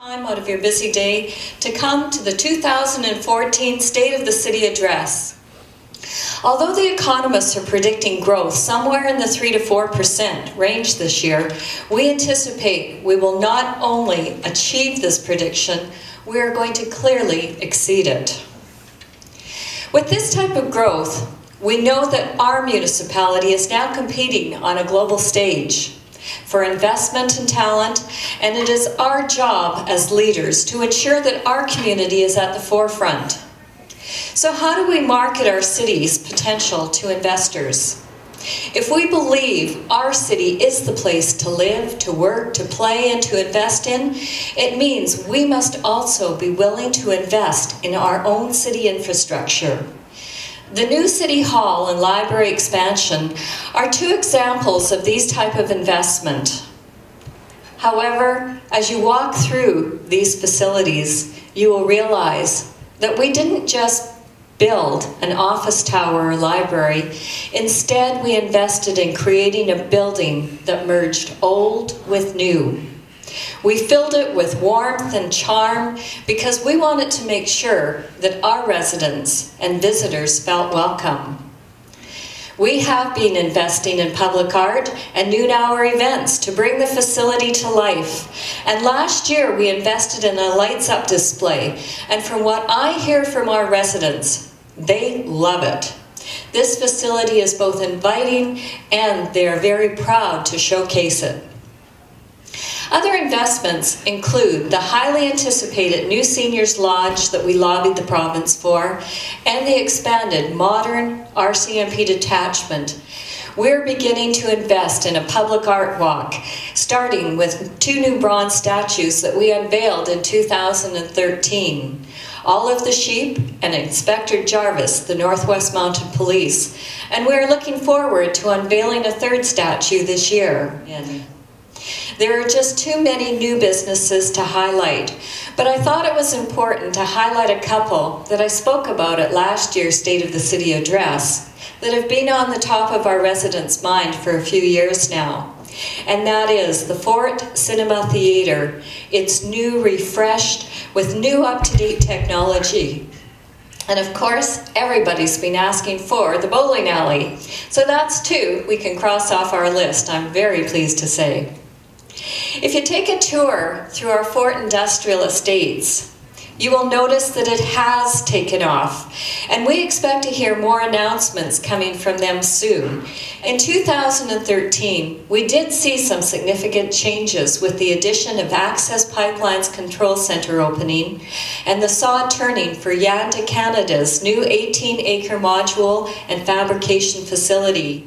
time out of your busy day to come to the 2014 State of the City Address. Although the economists are predicting growth somewhere in the 3 to 4% range this year, we anticipate we will not only achieve this prediction, we are going to clearly exceed it. With this type of growth, we know that our municipality is now competing on a global stage for investment and talent, and it is our job as leaders to ensure that our community is at the forefront. So how do we market our city's potential to investors? If we believe our city is the place to live, to work, to play, and to invest in, it means we must also be willing to invest in our own city infrastructure. The new City Hall and library expansion are two examples of these type of investment. However, as you walk through these facilities, you will realize that we didn't just build an office tower or library. Instead, we invested in creating a building that merged old with new. We filled it with warmth and charm because we wanted to make sure that our residents and visitors felt welcome. We have been investing in public art and noon hour events to bring the facility to life. And last year we invested in a lights up display. And from what I hear from our residents, they love it. This facility is both inviting and they are very proud to showcase it. Other investments include the highly anticipated new Seniors Lodge that we lobbied the province for and the expanded modern RCMP detachment. We're beginning to invest in a public art walk, starting with two new bronze statues that we unveiled in 2013. Olive the Sheep and Inspector Jarvis, the Northwest Mounted Police. And we're looking forward to unveiling a third statue this year. There are just too many new businesses to highlight, but I thought it was important to highlight a couple that I spoke about at last year's State of the City address that have been on the top of our residents' mind for a few years now. And that is the Fort Cinema Theater. It's new, refreshed, with new up-to-date technology. And of course, everybody's been asking for the bowling alley. So that's two we can cross off our list, I'm very pleased to say. If you take a tour through our Fort Industrial Estates, you will notice that it has taken off, and we expect to hear more announcements coming from them soon. In 2013, we did see some significant changes with the addition of Access Pipelines Control Center opening and the saw turning for Yanta Canada's new 18-acre module and fabrication facility.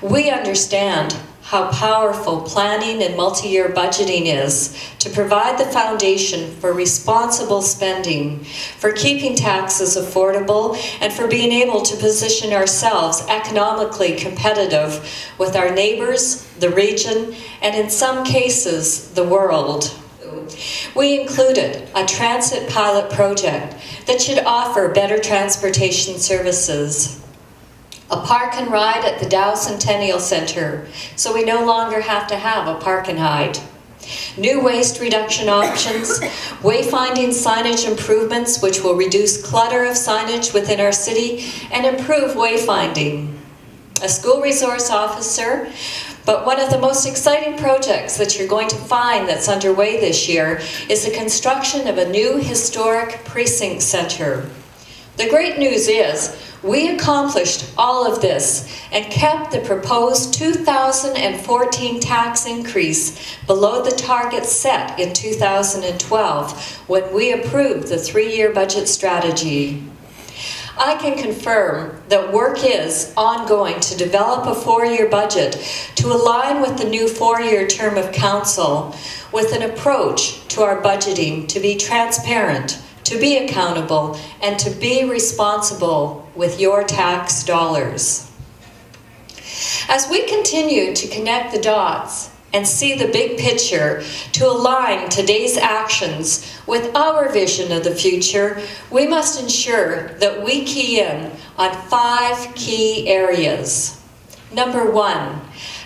We understand how powerful planning and multi-year budgeting is to provide the foundation for responsible spending, for keeping taxes affordable, and for being able to position ourselves economically competitive with our neighbors, the region, and in some cases, the world. We included a transit pilot project that should offer better transportation services a park and ride at the Dow Centennial Center, so we no longer have to have a park and hide. New waste reduction options, wayfinding signage improvements which will reduce clutter of signage within our city and improve wayfinding. A school resource officer, but one of the most exciting projects that you're going to find that's underway this year is the construction of a new historic precinct center. The great news is we accomplished all of this and kept the proposed 2014 tax increase below the target set in 2012 when we approved the three-year budget strategy. I can confirm that work is ongoing to develop a four-year budget to align with the new four-year term of council with an approach to our budgeting to be transparent, to be accountable, and to be responsible with your tax dollars. As we continue to connect the dots and see the big picture to align today's actions with our vision of the future, we must ensure that we key in on five key areas. Number one,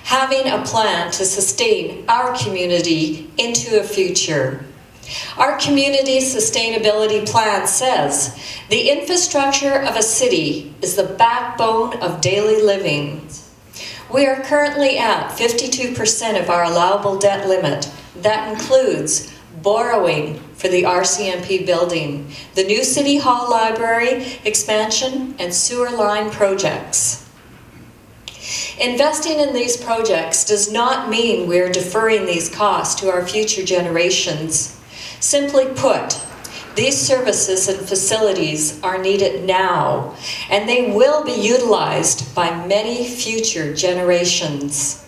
having a plan to sustain our community into a future. Our community sustainability plan says the infrastructure of a city is the backbone of daily living. We are currently at 52% of our allowable debt limit. That includes borrowing for the RCMP building, the new City Hall Library expansion, and sewer line projects. Investing in these projects does not mean we're deferring these costs to our future generations. Simply put, these services and facilities are needed now, and they will be utilized by many future generations.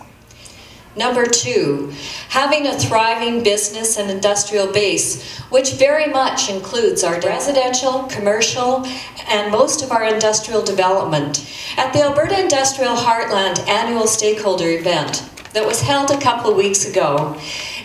Number two, having a thriving business and industrial base, which very much includes our residential, commercial, and most of our industrial development. At the Alberta Industrial Heartland annual stakeholder event that was held a couple of weeks ago,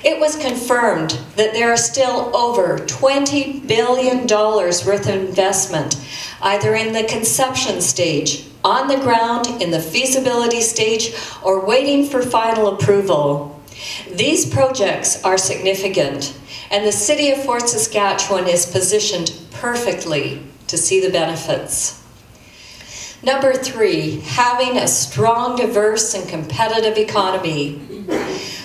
it was confirmed that there are still over $20 billion worth of investment, either in the conception stage on the ground in the feasibility stage or waiting for final approval. These projects are significant and the City of Fort Saskatchewan is positioned perfectly to see the benefits. Number three, having a strong, diverse, and competitive economy.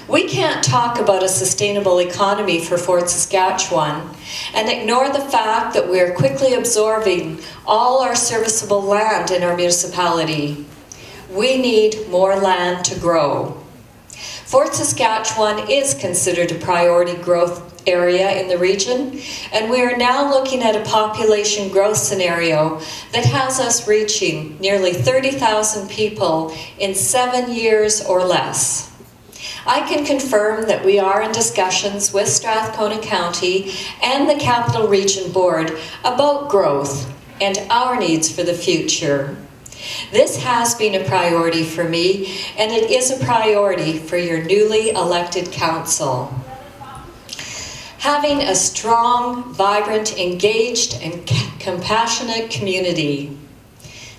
We can't talk about a sustainable economy for Fort Saskatchewan and ignore the fact that we are quickly absorbing all our serviceable land in our municipality. We need more land to grow. Fort Saskatchewan is considered a priority growth area in the region, and we are now looking at a population growth scenario that has us reaching nearly 30,000 people in seven years or less. I can confirm that we are in discussions with Strathcona County and the Capital Region Board about growth and our needs for the future. This has been a priority for me, and it is a priority for your newly elected council. Having a strong, vibrant, engaged, and compassionate community.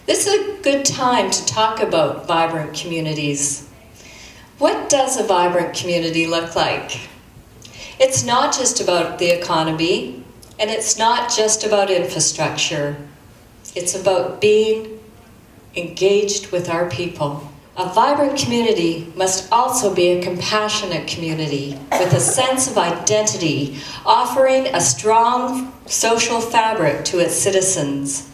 This is a good time to talk about vibrant communities. What does a vibrant community look like? It's not just about the economy, and it's not just about infrastructure. It's about being engaged with our people. A vibrant community must also be a compassionate community with a sense of identity, offering a strong social fabric to its citizens.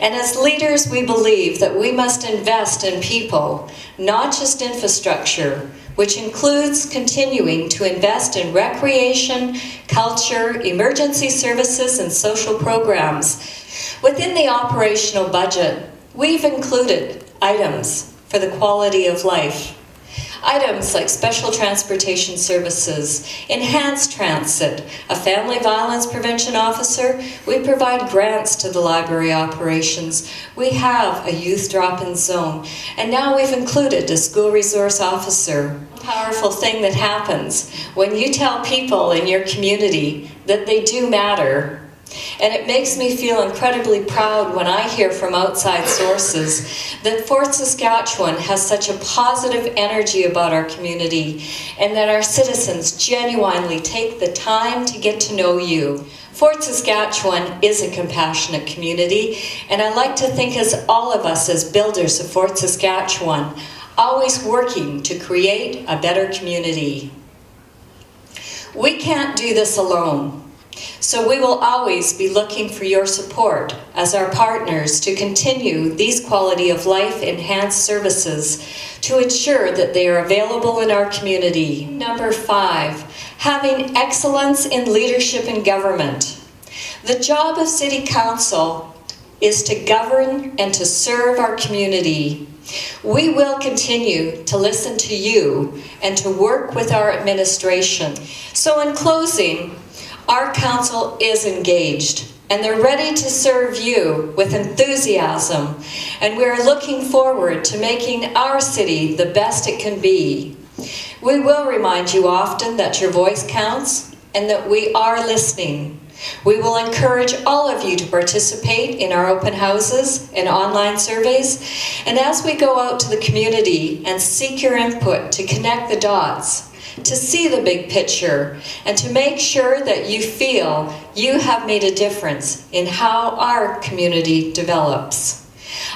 And as leaders, we believe that we must invest in people, not just infrastructure, which includes continuing to invest in recreation, culture, emergency services, and social programs. Within the operational budget, we've included items for the quality of life. Items like special transportation services, enhanced transit, a family violence prevention officer, we provide grants to the library operations, we have a youth drop-in zone, and now we've included a school resource officer. Powerful thing that happens when you tell people in your community that they do matter and it makes me feel incredibly proud when I hear from outside sources that Fort Saskatchewan has such a positive energy about our community and that our citizens genuinely take the time to get to know you. Fort Saskatchewan is a compassionate community, and I like to think as all of us as builders of Fort Saskatchewan, always working to create a better community. We can't do this alone. So we will always be looking for your support as our partners to continue these quality of life enhanced services to ensure that they are available in our community. Number five, having excellence in leadership and government. The job of City Council is to govern and to serve our community. We will continue to listen to you and to work with our administration. So in closing, our council is engaged and they're ready to serve you with enthusiasm. And we are looking forward to making our city the best it can be. We will remind you often that your voice counts and that we are listening. We will encourage all of you to participate in our open houses and online surveys. And as we go out to the community and seek your input to connect the dots, to see the big picture, and to make sure that you feel you have made a difference in how our community develops.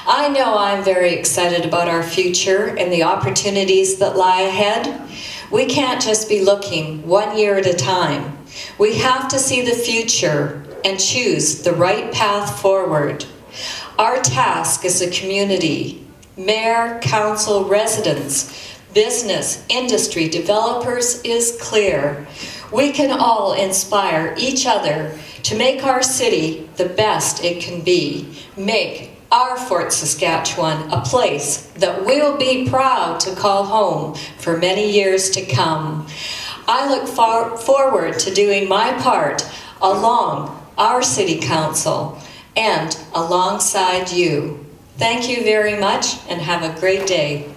I know I'm very excited about our future and the opportunities that lie ahead. We can't just be looking one year at a time. We have to see the future and choose the right path forward. Our task as a community, mayor, council, residents, business, industry, developers is clear. We can all inspire each other to make our city the best it can be. Make our Fort Saskatchewan a place that we'll be proud to call home for many years to come. I look far forward to doing my part along our City Council and alongside you. Thank you very much and have a great day.